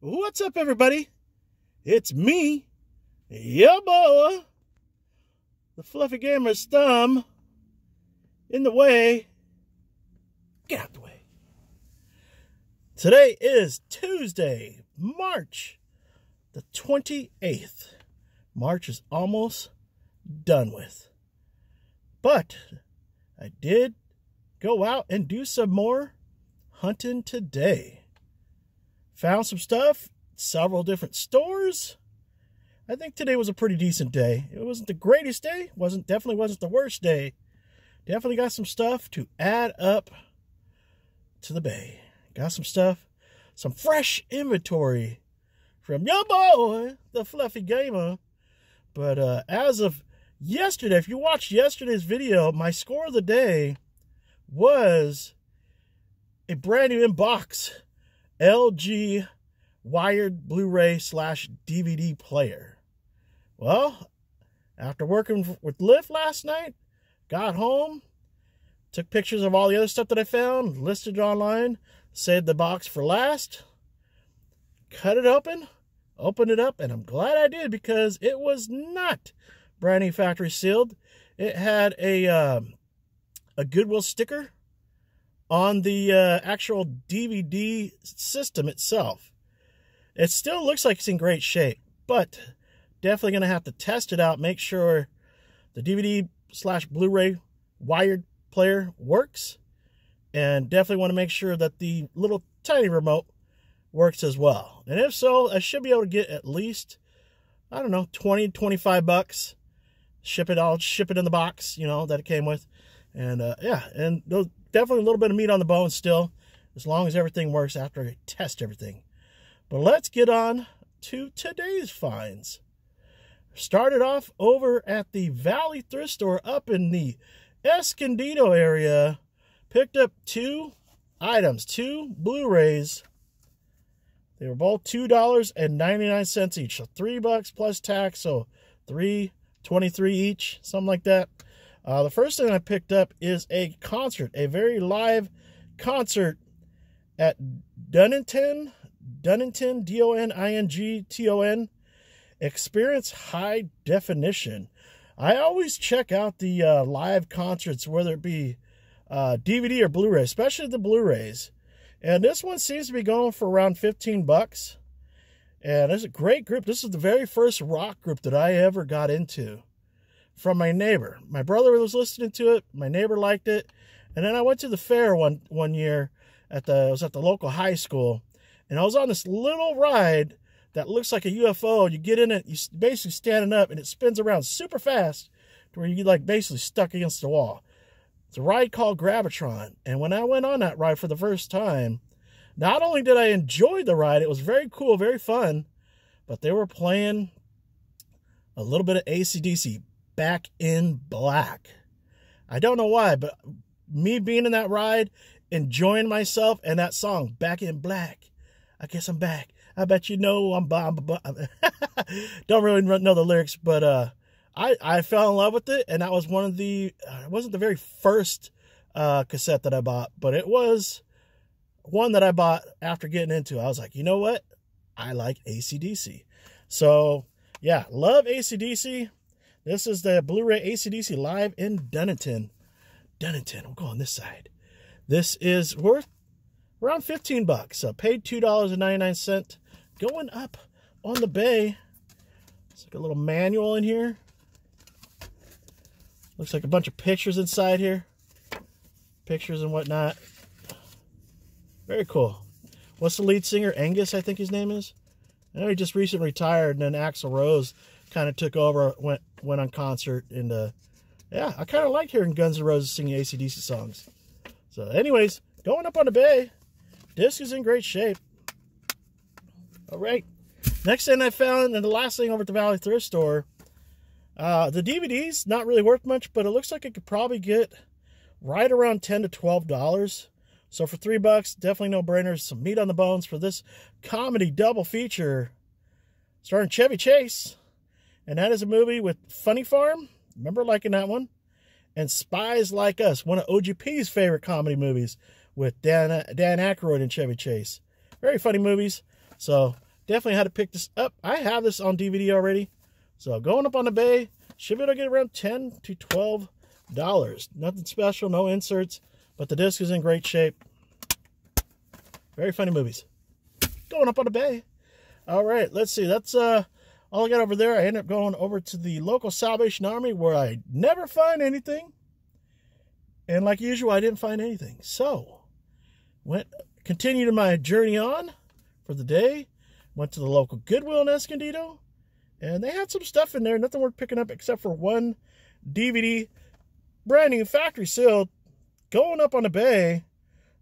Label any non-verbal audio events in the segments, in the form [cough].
What's up, everybody? It's me, your the Fluffy Gamer's thumb in the way. Get out the way. Today is Tuesday, March the 28th. March is almost done with. But I did go out and do some more hunting today. Found some stuff, several different stores. I think today was a pretty decent day. It wasn't the greatest day, wasn't definitely wasn't the worst day. Definitely got some stuff to add up to the bay. Got some stuff, some fresh inventory from your boy, the Fluffy Gamer. But uh, as of yesterday, if you watched yesterday's video, my score of the day was a brand new inbox LG wired Blu-ray slash DVD player. Well, after working with Lyft last night, got home, took pictures of all the other stuff that I found, listed it online, saved the box for last, cut it open, opened it up, and I'm glad I did because it was not brand new factory sealed. It had a um, a Goodwill sticker on the uh, actual DVD system itself. It still looks like it's in great shape, but definitely going to have to test it out, make sure the DVD slash Blu-ray wired player works, and definitely want to make sure that the little tiny remote works as well. And if so, I should be able to get at least, I don't know, 20, 25 bucks. Ship it all, ship it in the box, you know, that it came with. And uh, yeah, and those definitely a little bit of meat on the bone still, as long as everything works after I test everything. But let's get on to today's finds. Started off over at the Valley Thrift Store up in the Escondido area. Picked up two items, two Blu-rays. They were both $2.99 each. So three bucks plus tax, so three twenty-three each, something like that. Uh, the first thing I picked up is a concert, a very live concert at Donington, Donington, D-O-N-I-N-G-T-O-N, Experience High Definition. I always check out the uh, live concerts, whether it be uh, DVD or Blu-ray, especially the Blu-rays. And this one seems to be going for around 15 bucks. And it's a great group. This is the very first rock group that I ever got into from my neighbor. My brother was listening to it. My neighbor liked it. And then I went to the fair one one year at the I was at the local high school, and I was on this little ride that looks like a UFO. You get in it, you basically standing up, and it spins around super fast to where you like basically stuck against the wall. It's a ride called Gravitron, and when I went on that ride for the first time, not only did I enjoy the ride, it was very cool, very fun, but they were playing a little bit of ACDC, Back in Black. I don't know why, but me being in that ride, enjoying myself, and that song, Back in Black. I guess I'm back. I bet you know I'm [laughs] don't really know the lyrics, but uh, I I fell in love with it, and that was one of the. Uh, it wasn't the very first uh, cassette that I bought, but it was one that I bought after getting into. I was like, you know what? I like ACDC. So yeah, love ACDC. This is the Blu-ray ACDC live in Donington. Donington, I'm going this side. This is worth around 15 bucks. So paid $2.99. Going up on the bay. It's like a little manual in here. Looks like a bunch of pictures inside here. Pictures and whatnot. Very cool. What's the lead singer? Angus, I think his name is. I know he just recently retired, and then Axl Rose kind of took over, went went on concert, and uh, yeah, I kind of like hearing Guns N' Roses singing ACDC songs. So, anyways, going up on the bay, disc is in great shape. All right, next thing I found, and the last thing over at the Valley Thrift Store, uh, the DVD's not really worth much, but it looks like it could probably get right around ten to twelve dollars. So for three bucks, definitely no brainers. Some meat on the bones for this comedy double feature starring Chevy Chase. And that is a movie with Funny Farm. Remember liking that one? And Spies Like Us, one of OGP's favorite comedy movies with Dan, Dan Aykroyd and Chevy Chase. Very funny movies. So Definitely had to pick this up. I have this on DVD already. So going up on the bay, should be able to get around 10 to 12 dollars. Nothing special, no inserts, but the disc is in great shape. Very funny movies. Going up on the bay. All right, let's see. That's uh all I got over there. I ended up going over to the local Salvation Army where I never find anything. And like usual, I didn't find anything. So, went continued my journey on for the day. Went to the local Goodwill in Escondido. And they had some stuff in there, nothing worth picking up except for one DVD, brand new factory sealed, going up on the bay.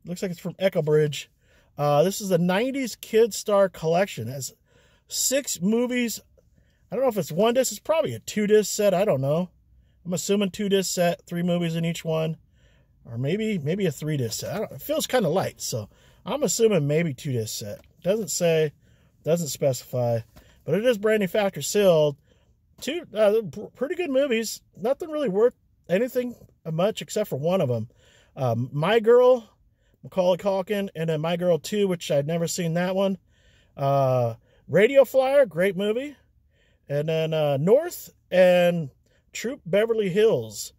Looks like it's from Echo Bridge. Uh, this is a 90s Kid Star collection. It has six movies. I don't know if it's one disc. It's probably a two disc set. I don't know. I'm assuming two disc set, three movies in each one, or maybe maybe a three disc set. it feels kind of light, so I'm assuming maybe two disc set. Doesn't say, doesn't specify, but it is brand new factory sealed. Two uh, pretty good movies. Nothing really worth anything much except for one of them. Um, My Girl Macaulay Culkin, and then My Girl 2, which I'd never seen that one. Uh, Radio Flyer, great movie. And then uh, North and Troop Beverly Hills.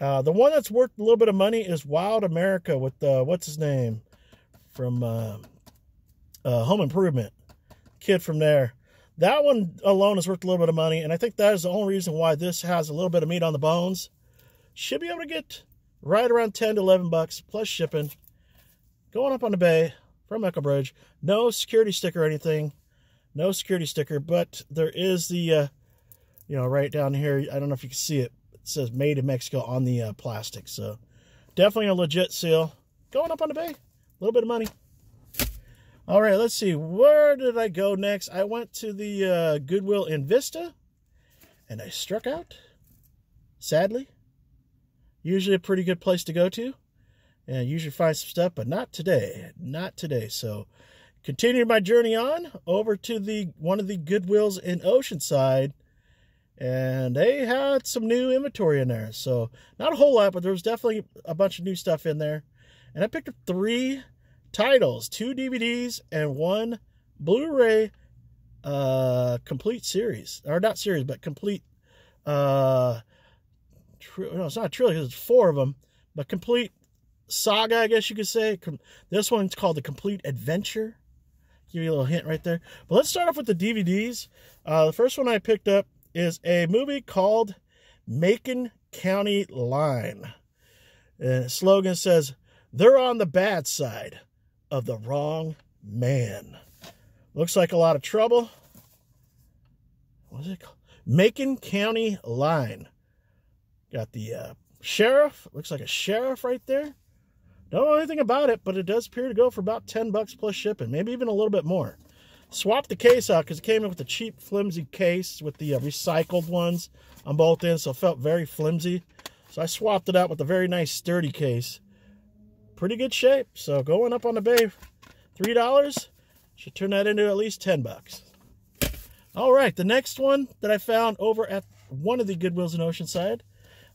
Uh, the one that's worth a little bit of money is Wild America with, uh, what's his name? From uh, uh, Home Improvement. Kid from there. That one alone is worth a little bit of money, and I think that is the only reason why this has a little bit of meat on the bones. Should be able to get right around 10 to 11 bucks plus shipping going up on the bay from Echo Bridge. No security sticker or anything. No security sticker, but there is the, uh, you know, right down here. I don't know if you can see it. It says made in Mexico on the uh, plastic. So definitely a legit seal. Going up on the bay. A little bit of money. All right, let's see. Where did I go next? I went to the uh, Goodwill in Vista, and I struck out, sadly. Usually a pretty good place to go to and usually find some stuff, but not today. Not today. So continued my journey on over to the one of the Goodwills in Oceanside. And they had some new inventory in there. So not a whole lot, but there was definitely a bunch of new stuff in there. And I picked up three titles, two DVDs, and one Blu-ray uh complete series. Or not series, but complete uh no, it's not a trilogy, it's four of them, but complete saga, I guess you could say. This one's called The Complete Adventure. Give you a little hint right there. But let's start off with the DVDs. Uh, the first one I picked up is a movie called Macon County Line. And slogan says, They're on the bad side of the wrong man. Looks like a lot of trouble. What's it called? Macon County Line. Got the uh, sheriff. Looks like a sheriff right there. Don't know anything about it, but it does appear to go for about 10 bucks plus shipping, maybe even a little bit more. Swapped the case out because it came in with a cheap, flimsy case with the uh, recycled ones on both ends, so it felt very flimsy. So I swapped it out with a very nice, sturdy case. Pretty good shape. So going up on the bay, $3 should turn that into at least 10 bucks. All right, the next one that I found over at one of the Goodwills in Oceanside,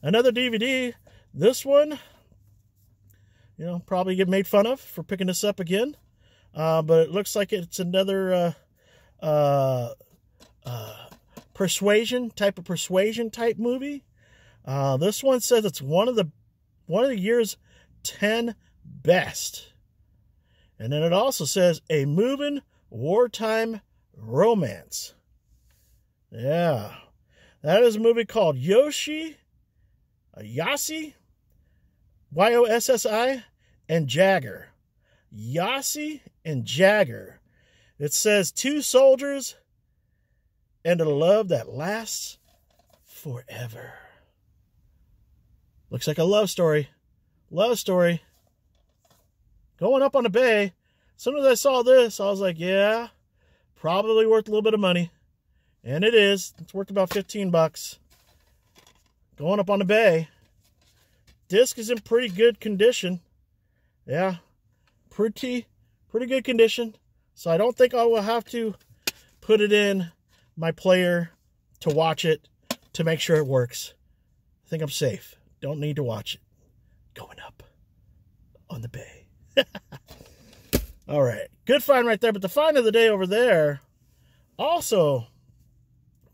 another DVD. This one you know, probably get made fun of for picking this up again. Uh, but it looks like it's another uh, uh, uh persuasion type of persuasion type movie. Uh, this one says it's one of the one of the year's ten best, and then it also says a moving wartime romance. Yeah, that is a movie called Yoshi, Yossi, and Jagger. Yossi and Jagger. It says two soldiers and a love that lasts forever. Looks like a love story. Love story. Going up on the bay. As soon as I saw this, I was like, yeah, probably worth a little bit of money. And it is. It's worth about 15 bucks. Going up on the bay disc is in pretty good condition. Yeah, pretty, pretty good condition. So I don't think I will have to put it in my player to watch it to make sure it works. I think I'm safe. Don't need to watch it. Going up on the bay. [laughs] All right. Good find right there. But the find of the day over there Also,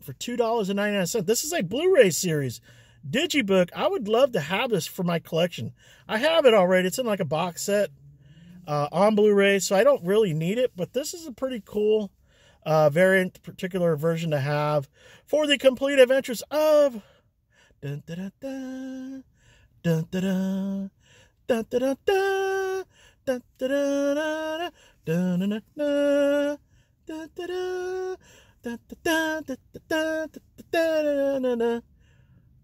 for $2.99, this is a Blu-ray series. Digibook, I would love to have this for my collection. I have it already. It's in like a box set uh, on Blu-ray, so I don't really need it, but this is a pretty cool uh, variant, particular version to have for the complete adventures of dun, dun, dun, dun, dun, dun, dun, dun, dun, dun, dun, dun, dun, dun, dun,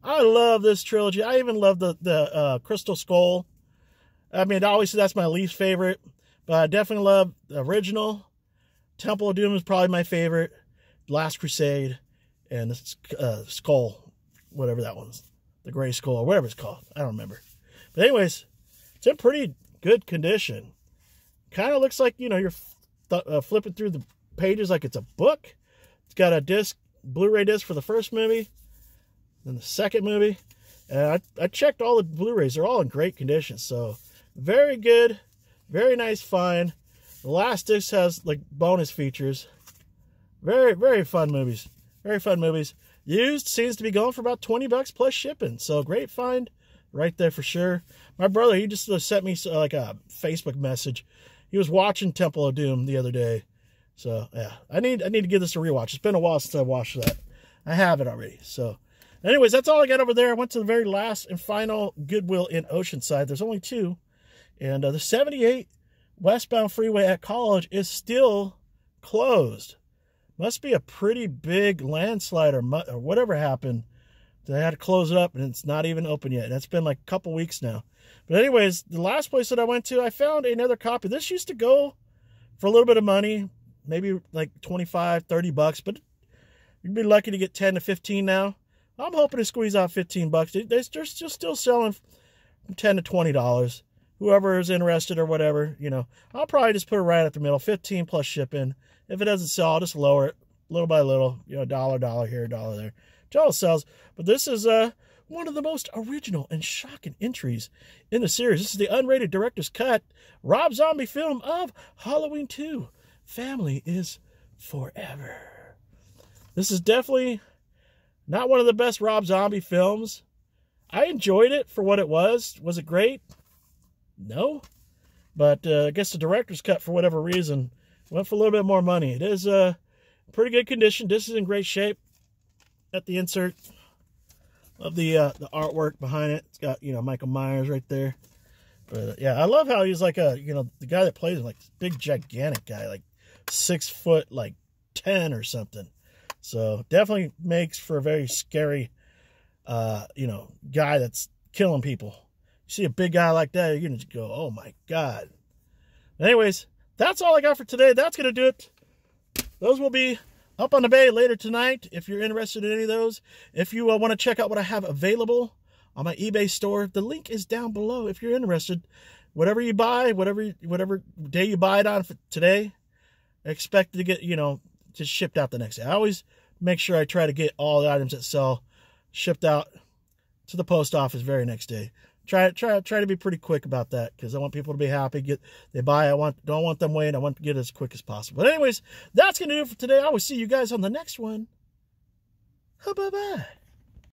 I love this trilogy. I even love the the uh, Crystal Skull. I mean, obviously that's my least favorite, but I definitely love the original. Temple of Doom is probably my favorite. Last Crusade and the uh, Skull, whatever that one's, the Gray Skull or whatever it's called. I don't remember. But anyways, it's in pretty good condition. Kind of looks like you know you're uh, flipping through the pages like it's a book. It's got a disc, Blu-ray disc for the first movie, then the second movie. And I, I checked all the Blu-rays; they're all in great condition. So very good, very nice find. The last disc has like bonus features. Very, very fun movies. Very fun movies. Used seems to be going for about 20 bucks plus shipping. So great find right there for sure. My brother, he just sent me uh, like a Facebook message. He was watching Temple of Doom the other day. So yeah, I need I need to give this a rewatch. It's been a while since I watched that. I have it already. So anyways, that's all I got over there. I went to the very last and final Goodwill in Oceanside. There's only two. And uh, the 78 westbound freeway at College is still closed. Must be a pretty big landslide or, or whatever happened. They had to close it up and it's not even open yet. That's been like a couple weeks now. But anyways, the last place that I went to, I found another copy. This used to go for a little bit of money, maybe like 25, 30 bucks, but you'd be lucky to get 10 to 15 now. I'm hoping to squeeze out 15 bucks. They're still selling 10 to 20 dollars whoever is interested or whatever, you know, I'll probably just put it right at the middle, 15 plus shipping. If it doesn't sell, I'll just lower it little by little, you know, dollar, dollar here, dollar there. Until it sells. But this is uh, one of the most original and shocking entries in the series. This is the unrated director's cut Rob Zombie film of Halloween 2. Family is forever. This is definitely not one of the best Rob Zombie films. I enjoyed it for what it was. Was it great? No. But uh, I guess the director's cut, for whatever reason, went for a little bit more money. It is uh, pretty good condition. This is in great shape at the insert of the uh, the artwork behind it. It's got, you know, Michael Myers right there. But uh, yeah, I love how he's like a, you know, the guy that plays him, like big, gigantic guy, like six foot, like 10 or something. So definitely makes for a very scary, uh, you know, guy that's killing people see a big guy like that, you're to go, oh my God. Anyways, that's all I got for today. That's to do it. Those will be up on the bay later tonight if you're interested in any of those. If you uh, want to check out what I have available on my eBay store, the link is down below if you're interested. Whatever you buy, whatever whatever day you buy it on today, expect to get, you know, just shipped out the next day. I always make sure I try to get all the items that sell shipped out to the post office very next day try try try to be pretty quick about that because I want people to be happy. Get they buy. I want don't want them waiting. I want to get as quick as possible. But anyways, that's gonna do it for today. I will see you guys on the next one. Bye bye.